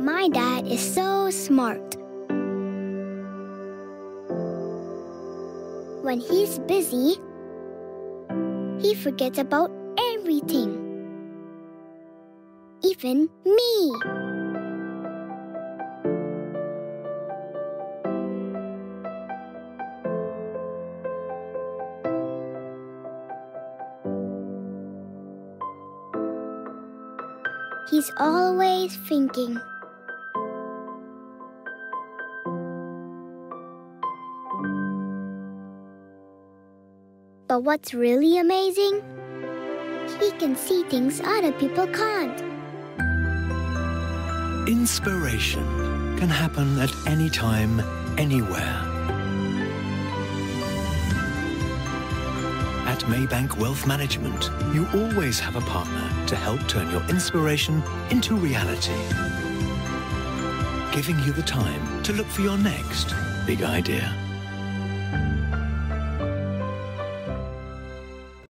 My dad is so smart. When he's busy, he forgets about everything. Even me. He's always thinking. But what's really amazing? He can see things other people can't. Inspiration can happen at any time, anywhere. At Maybank Wealth Management, you always have a partner to help turn your inspiration into reality. Giving you the time to look for your next big idea.